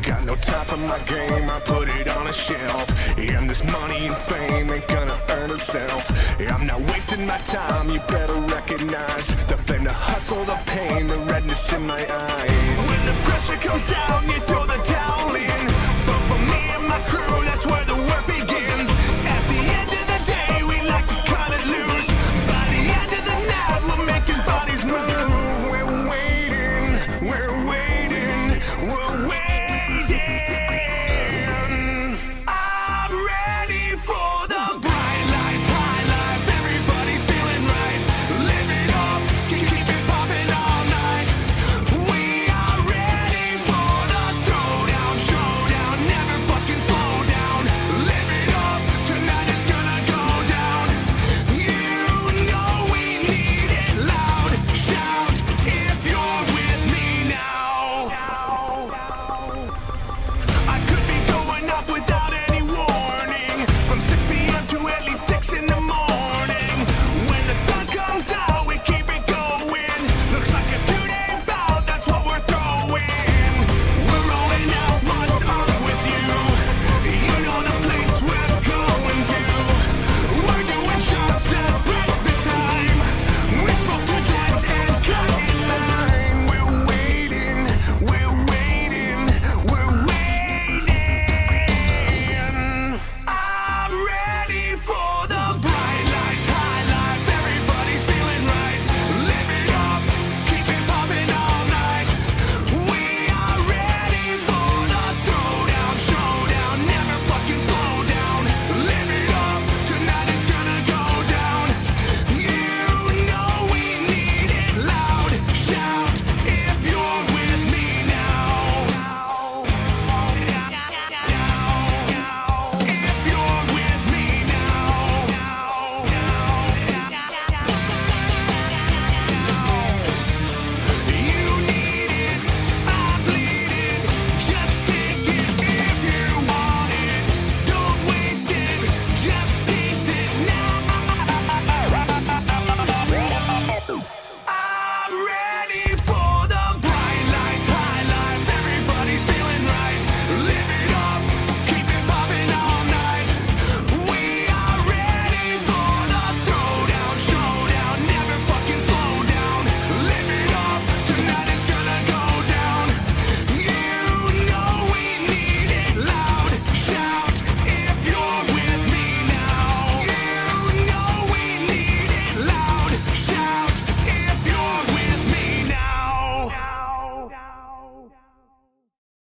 got no time for my game, I put it on a shelf. And this money and fame ain't gonna earn itself. I'm not wasting my time, you better recognize the flame, the hustle, the pain, the redness in my eyes. When the pressure comes down,